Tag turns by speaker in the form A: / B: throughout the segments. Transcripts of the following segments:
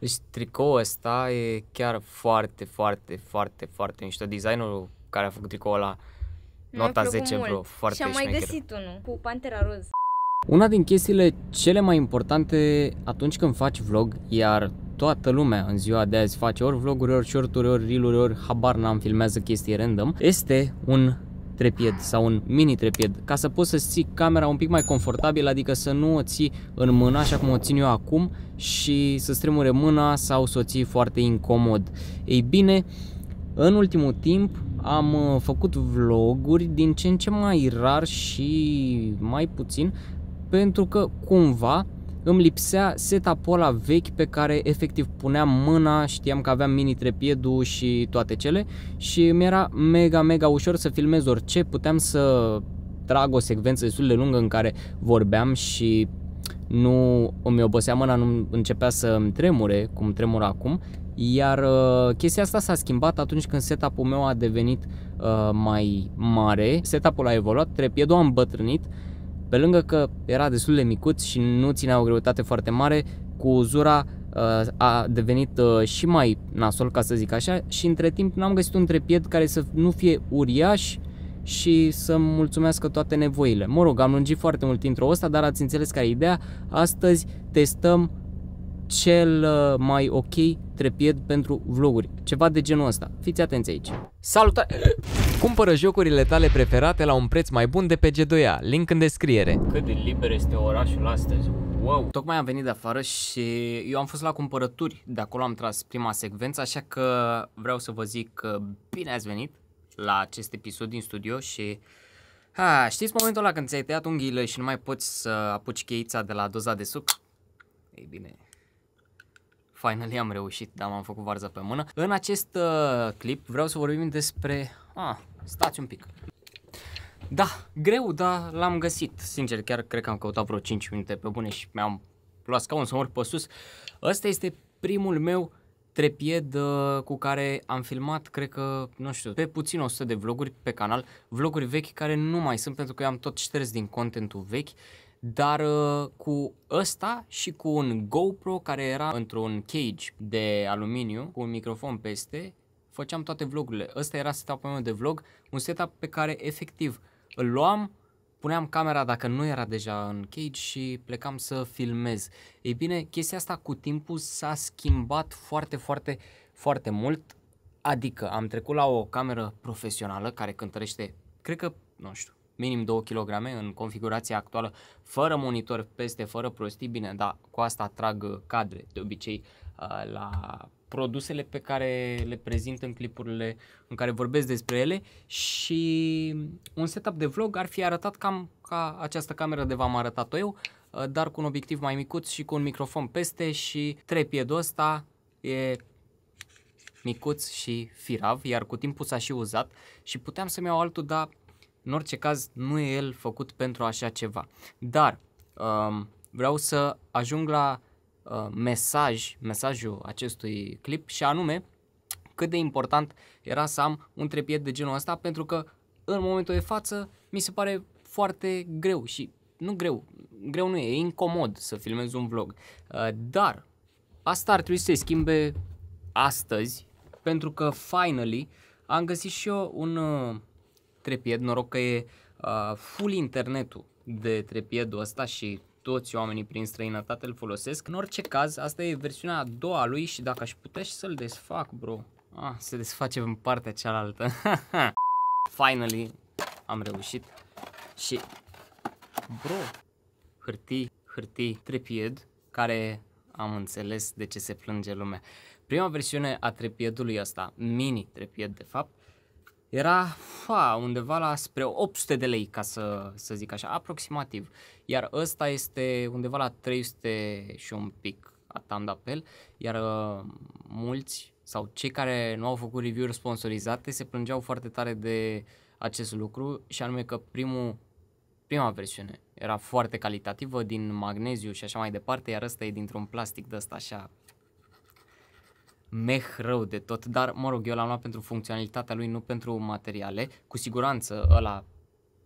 A: Deci tricoul ăsta e chiar foarte, foarte, foarte, foarte mișto. Designerul care a făcut tricoul ăla,
B: Mi-a
A: nota
B: plăcut
A: 10,
B: mult.
A: bro, foarte
B: Și am mai
A: șmecher.
B: găsit unul cu Pantera Roz.
A: Una din chestiile cele mai importante atunci când faci vlog, iar toată lumea în ziua de azi face ori vloguri, ori shorturi, ori reel ori habar n-am, filmează chestii random, este un trepied sau un mini trepied, ca să poți să ții camera un pic mai confortabil, adică să nu o ții în mână așa cum o țin eu acum și să stremure mâna sau să o ții foarte incomod. Ei bine, în ultimul timp am uh, făcut vloguri din ce în ce mai rar și mai puțin pentru că cumva îmi lipsea setup-ul ăla vechi pe care efectiv puneam mâna, știam că aveam mini trepiedul și toate cele și mi era mega, mega ușor să filmez orice, puteam să trag o secvență destul de lungă în care vorbeam și nu îmi obosea mâna, nu începea să îmi tremure, cum tremură acum, iar uh, chestia asta s-a schimbat atunci când setup-ul meu a devenit uh, mai mare, setup-ul a evoluat, trepiedul a îmbătrânit, pe lângă că era destul de micuț și nu ținea o greutate foarte mare, cu uzura uh, a devenit uh, și mai nasol, ca să zic așa, și între timp n-am găsit un trepied care să nu fie uriaș și să mulțumească toate nevoile. Mă rog, am lungit foarte mult intro ăsta, dar ați înțeles care e ideea. Astăzi testăm cel uh, mai ok trepied pentru vloguri. Ceva de genul ăsta. Fiți atenți aici. Salutare!
C: Cumpără jocurile tale preferate la un preț mai bun de pe G2A, link în descriere.
A: Cât de liber este orașul astăzi. Wow! Tocmai am venit de afară și eu am fost la cumpărături. De acolo am tras prima secvență, așa că vreau să vă zic că bine ați venit la acest episod din studio și ha, știți momentul ăla când ți-ai tăiat unghiile și nu mai poți să apuci cheița de la doza de suc? Ei bine, finally am reușit, dar m-am făcut varză pe mână. În acest uh, clip vreau să vorbim despre... Ah, stați un pic. Da, greu, dar l-am găsit. Sincer, chiar cred că am căutat vreo 5 minute pe bune și mi-am luat scaun să mă urc pe sus. Ăsta este primul meu trepied uh, cu care am filmat, cred că, nu știu, pe puțin 100 de vloguri pe canal, vloguri vechi care nu mai sunt pentru că eu am tot șters din contentul vechi, dar uh, cu ăsta și cu un GoPro care era într-un cage de aluminiu cu un microfon peste, făceam toate vlogurile. Ăsta era setup-ul meu de vlog, un setup pe care efectiv îl luam, puneam camera dacă nu era deja în cage și plecam să filmez. Ei bine, chestia asta cu timpul s-a schimbat foarte, foarte, foarte mult. Adică am trecut la o cameră profesională care cântărește, cred că, nu știu, minim 2 kg în configurația actuală, fără monitor peste, fără prostii, bine, da, cu asta trag uh, cadre de obicei uh, la produsele pe care le prezint în clipurile în care vorbesc despre ele și un setup de vlog ar fi arătat cam ca această cameră de v-am arătat-o eu, uh, dar cu un obiectiv mai micuț și cu un microfon peste și trepiedul ăsta e micuț și firav, iar cu timpul s-a și uzat și puteam să-mi iau altul, dar în orice caz nu e el făcut pentru așa ceva. Dar um, vreau să ajung la uh, mesaj, mesajul acestui clip și anume cât de important era să am un trepied de genul ăsta pentru că în momentul de față mi se pare foarte greu și nu greu, greu nu e, e incomod să filmez un vlog. Uh, dar asta ar trebui să se schimbe astăzi pentru că finally am găsit și eu un uh, trepied, noroc că e uh, full internetul de trepiedul ăsta și toți oamenii prin străinătate îl folosesc. În orice caz, asta e versiunea a doua a lui și dacă aș putea și să-l desfac, bro. Ah, se desface în partea cealaltă. Finally, am reușit. Și, bro, hârtii, hârtii, trepied, care am înțeles de ce se plânge lumea. Prima versiune a trepiedului ăsta, mini trepied de fapt, era fa, undeva la spre 800 de lei, ca să, să zic așa, aproximativ. Iar ăsta este undeva la 300 și un pic a Tandapel, iar uh, mulți sau cei care nu au făcut review-uri sponsorizate se plângeau foarte tare de acest lucru și anume că primul, prima versiune era foarte calitativă din magneziu și așa mai departe, iar ăsta e dintr-un plastic de ăsta așa meh rău de tot, dar mă rog, eu l-am luat pentru funcționalitatea lui, nu pentru materiale. Cu siguranță ăla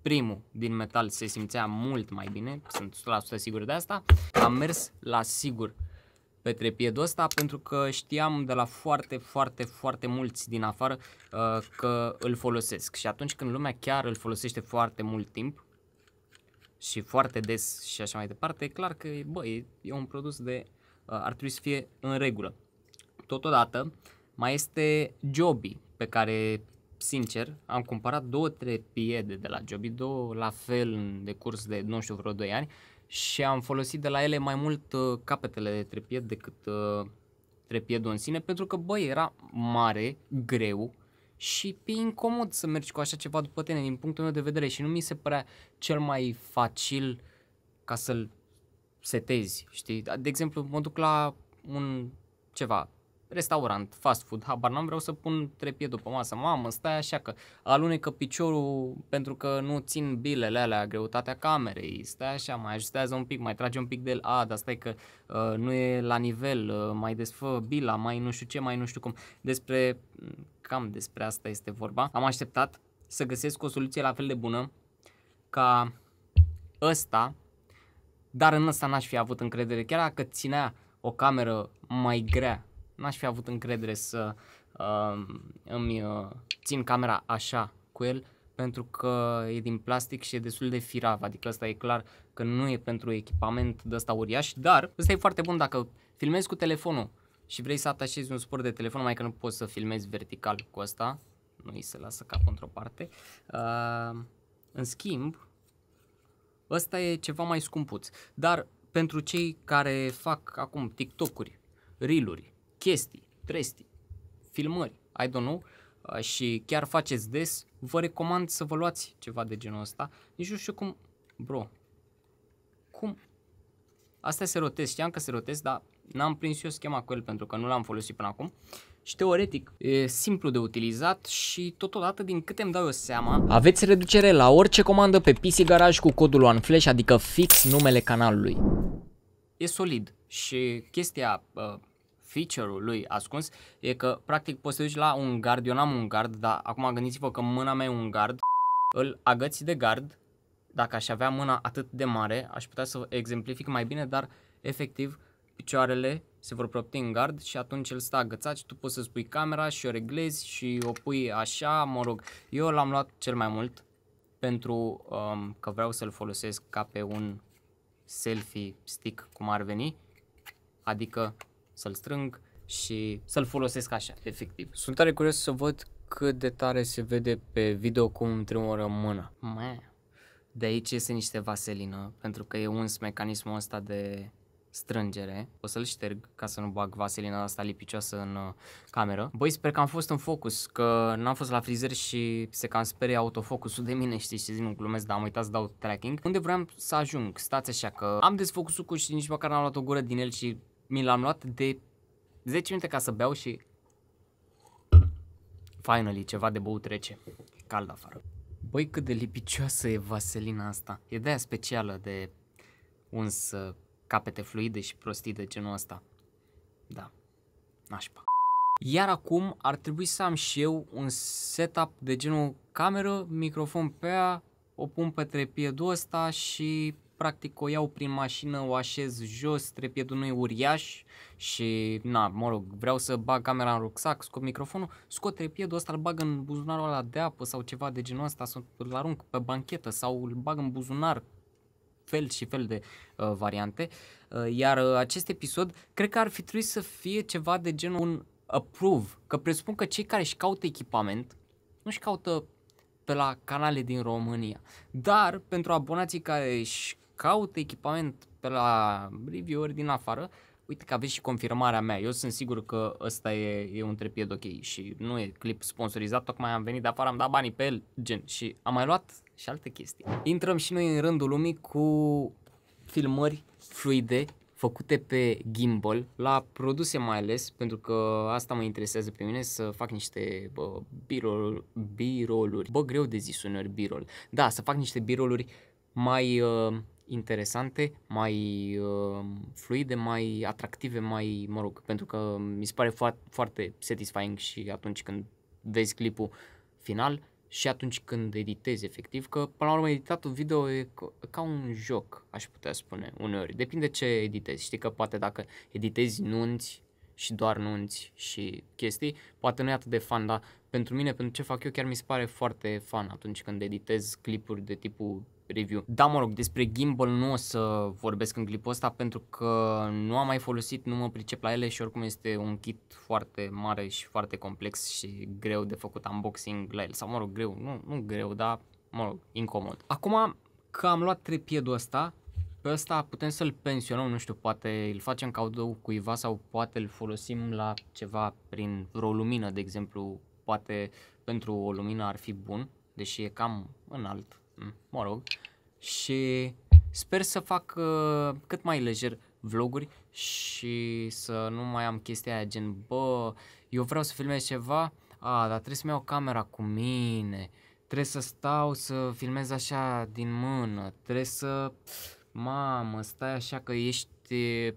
A: primul din metal se simțea mult mai bine, sunt 100% sigur de asta. Am mers la sigur pe trepiedul ăsta pentru că știam de la foarte, foarte, foarte mulți din afară uh, că îl folosesc. Și atunci când lumea chiar îl folosește foarte mult timp și foarte des și așa mai departe, e clar că bă, e, e un produs de uh, ar trebui să fie în regulă. Totodată, mai este Joby, pe care, sincer, am cumpărat două trepiede de la Joby, două la fel în decurs de, nu știu, vreo 2 ani și am folosit de la ele mai mult uh, capetele de trepied decât uh, trepiedul în sine, pentru că, băi, era mare, greu și pe incomod să mergi cu așa ceva după tine, din punctul meu de vedere, și nu mi se părea cel mai facil ca să-l setezi, știi? De exemplu, mă duc la un ceva, restaurant, fast food, habar n-am, vreau să pun trepie după masă. Mamă, stai așa că alunecă piciorul pentru că nu țin bilele alea, greutatea camerei, stai așa, mai ajustează un pic, mai trage un pic de el, a, dar stai că uh, nu e la nivel, uh, mai desfă bila, mai nu știu ce, mai nu știu cum. Despre, cam despre asta este vorba. Am așteptat să găsesc o soluție la fel de bună ca ăsta, dar în ăsta n-aș fi avut încredere, chiar dacă ținea o cameră mai grea n-aș fi avut încredere să uh, îmi uh, țin camera așa cu el pentru că e din plastic și e destul de firav, adică asta e clar că nu e pentru echipament de ăsta uriaș, dar ăsta e foarte bun dacă filmezi cu telefonul și vrei să atașezi un suport de telefon, mai că nu poți să filmezi vertical cu asta, nu îi se lasă capul într-o parte. Uh, în schimb, ăsta e ceva mai scumpuț, dar pentru cei care fac acum TikTok-uri, Reel-uri, chestii, trestii, filmări, I don't know, uh, și chiar faceți des, vă recomand să vă luați ceva de genul ăsta. Nici nu știu cum, bro, cum? Asta se rotez, știam că se rotez, dar n-am prins eu schema cu el pentru că nu l-am folosit până acum. Și teoretic e simplu de utilizat și totodată din câte îmi dau eu seama
C: Aveți reducere la orice comandă pe PC Garage cu codul OneFlash, adică fix numele canalului.
A: E solid și chestia uh, feature-ul lui ascuns e că practic poți să duci la un gard, eu n-am un gard, dar acum gândiți-vă că mâna mea e un gard, îl agăți de gard, dacă aș avea mâna atât de mare, aș putea să exemplific mai bine, dar efectiv picioarele se vor propti în gard și atunci el stă agățat și tu poți să-ți pui camera și o reglezi și o pui așa, mă rog, eu l-am luat cel mai mult pentru um, că vreau să-l folosesc ca pe un selfie stick cum ar veni, adică să-l strâng și să-l folosesc așa, efectiv. Sunt tare curios să văd cât de tare se vede pe video cum îmi tremură mâna. Mă, de aici este niște vaselină, pentru că e uns mecanismul ăsta de strângere. O să-l șterg ca să nu bag vaselina asta lipicioasă în uh, cameră. Băi, sper că am fost în focus, că n-am fost la frizer și se cam sperie autofocusul de mine, știi, și nu glumesc, dar am uitat să dau tracking. Unde vreau să ajung? Stați așa că am desfocusul cu și nici măcar n-am luat o gură din el și mi l-am luat de 10 minute ca să beau și finally ceva de băut rece. Cald afară. Băi, cât de lipicioasă e vaselina asta. E de aia specială de uns uh, capete fluide și prostii de genul ăsta. Da, nașpa. Iar acum ar trebui să am și eu un setup de genul cameră, microfon pe ea, o pun pe trepiedul ăsta și practic o iau prin mașină, o așez jos, trepiedul nu e uriaș și, na, mă rog, vreau să bag camera în rucsac, scot microfonul, scot trepiedul ăsta, îl bag în buzunarul ăla de apă sau ceva de genul ăsta, să îl arunc pe banchetă sau îl bag în buzunar, fel și fel de uh, variante. Uh, iar uh, acest episod cred că ar fi trebuit să fie ceva de genul un approve, că presupun că cei care își caută echipament nu-și caută pe la canale din România. Dar pentru abonații care își caut echipament pe la review-uri din afară, uite că aveți și confirmarea mea. Eu sunt sigur că ăsta e, e un trepied ok și nu e clip sponsorizat, tocmai am venit de afară, am dat banii pe el, gen, și am mai luat și alte chestii. Intrăm și noi în rândul lumii cu filmări fluide făcute pe gimbal, la produse mai ales, pentru că asta mă interesează pe mine, să fac niște bă, b-roll, bă, greu de zis uneori b-roll, da, să fac niște b-roll-uri mai uh, interesante, mai uh, fluide, mai atractive, mai, mă rog, pentru că mi se pare fo- foarte satisfying și atunci când vezi clipul final și atunci când editezi efectiv, că până la urmă editatul video e ca, ca un joc, aș putea spune, uneori. Depinde ce editezi. Știi că poate dacă editezi nunți și doar nunți și chestii, poate nu e atât de fan, dar pentru mine, pentru ce fac eu, chiar mi se pare foarte fan atunci când editez clipuri de tipul review. Da, mă rog, despre gimbal nu o să vorbesc în clipul ăsta pentru că nu am mai folosit, nu mă pricep la ele și oricum este un kit foarte mare și foarte complex și greu de făcut unboxing la el. Sau mă rog, greu, nu, nu greu, dar mă rog, incomod. Acum că am luat trepiedul ăsta, pe ăsta putem să-l pensionăm, nu știu, poate îl facem cadou cuiva sau poate îl folosim la ceva prin vreo lumină, de exemplu, poate pentru o lumină ar fi bun, deși e cam înalt, mă rog, și sper să fac uh, cât mai lejer vloguri și să nu mai am chestia aia gen, bă, eu vreau să filmez ceva, a, dar trebuie să-mi iau camera cu mine, trebuie să stau să filmez așa din mână, trebuie să, mamă, stai așa că ești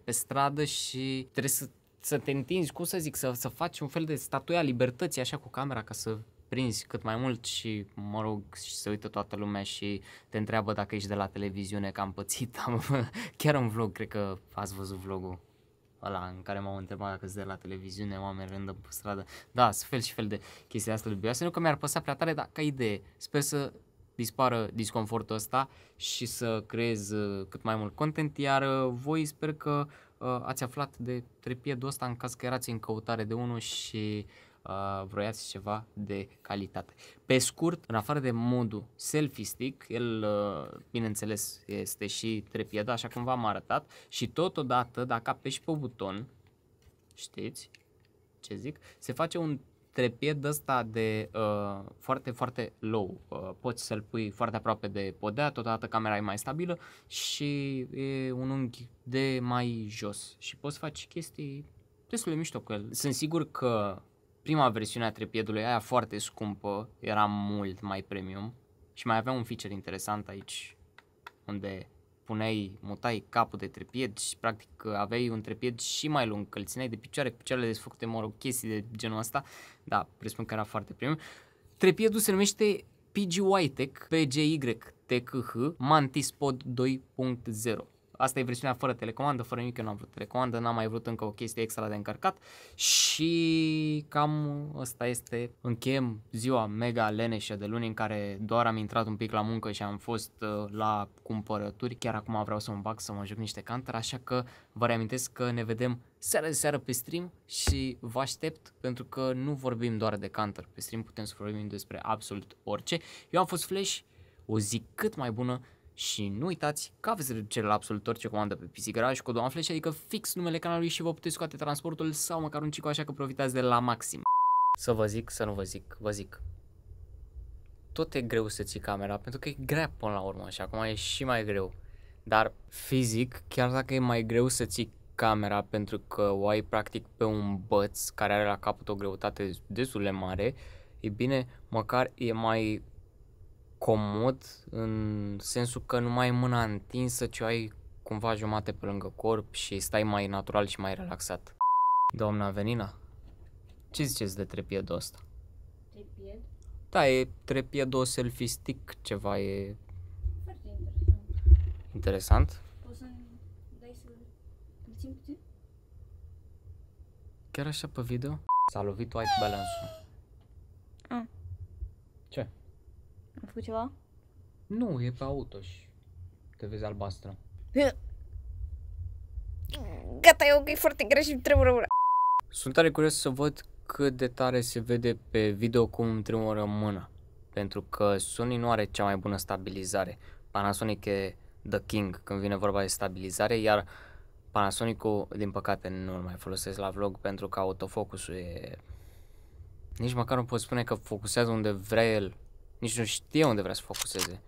A: pe stradă și trebuie să, să te întinzi, cum să zic, să, să faci un fel de statuia libertății așa cu camera ca să prinzi cât mai mult și, mă rog, și se uită toată lumea și te întreabă dacă ești de la televiziune, că am pățit. Am, chiar un vlog, cred că ați văzut vlogul ăla în care m-au întrebat dacă sunt de la televiziune, oameni rândă pe stradă. Da, sunt fel și fel de chestii astea dubioase. Nu că mi-ar păsa prea tare, dar ca idee. Sper să dispară disconfortul ăsta și să creez uh, cât mai mult content, iar uh, voi sper că uh, ați aflat de trepiedul ăsta în caz că erați în căutare de unul și uh, vroiați ceva de calitate. Pe scurt, în afară de modul selfie stick, el, uh, bineînțeles, este și trepieda, așa cum v-am arătat, și totodată, dacă apeși pe buton, știți ce zic, se face un trepied ăsta de uh, foarte, foarte low. Uh, poți să-l pui foarte aproape de podea, totodată camera e mai stabilă și e un unghi de mai jos și poți face chestii destul de mișto cu el. Sunt sigur că prima versiune a trepiedului, aia foarte scumpă, era mult mai premium. Și mai avea un feature interesant aici, unde puneai, mutai capul de trepied și practic aveai un trepied și mai lung, că îl țineai de picioare, picioarele desfăcute, mă rog, chestii de genul ăsta, da, presupun că era foarte premium. Trepiedul se numește PGY Tech, PGY TKH Mantis Pod 2.0 Asta e versiunea fără telecomandă, fără nimic, eu nu am vrut telecomandă, n-am mai vrut încă o chestie extra de încărcat și cam ăsta este. Încheiem ziua mega leneșă de luni în care doar am intrat un pic la muncă și am fost uh, la cumpărături. Chiar acum vreau să mă bag să mă joc niște canter, așa că vă reamintesc că ne vedem seara de seară pe stream și vă aștept pentru că nu vorbim doar de canter. Pe stream putem să vorbim despre absolut orice. Eu am fost Flash, o zi cât mai bună și nu uitați că aveți reducere la absolut orice comandă pe PC Garage cu doamna Flash, adică fix numele canalului și vă puteți scoate transportul sau măcar un cico așa că profitați de la maxim. Să vă zic, să nu vă zic, vă zic. Tot e greu să ții camera, pentru că e grea până la urmă și acum e și mai greu. Dar fizic, chiar dacă e mai greu să ții camera pentru că o ai practic pe un băț care are la capăt o greutate destul de mare, e bine, măcar e mai comod în sensul că nu mai ai mâna întinsă, ci o ai cumva jumate pe lângă corp și stai mai natural și mai relaxat. Doamna Venina, ce ziceți de trepiedul ăsta?
B: Trepied?
A: Da, e trepiedul selfie stick, ceva e
B: Foarte interesant.
A: interesant.
B: Poți să dai să îl țin puțin?
A: Chiar așa pe video? S-a lovit white balance-ul.
B: Ah.
A: Ce?
B: Am făcut ceva?
A: Nu, e pe auto și te vezi albastră.
B: Gata, e ok, foarte grea și tremură mâna.
A: Sunt tare curios să văd cât de tare se vede pe video cum îmi tremură mâna. Pentru că Sony nu are cea mai bună stabilizare. Panasonic e the king când vine vorba de stabilizare, iar Panasonic-ul, din păcate, nu-l mai folosesc la vlog pentru că autofocusul e... Nici măcar nu pot spune că focusează unde vrea el. Nici nu știe unde vrea să focuseze.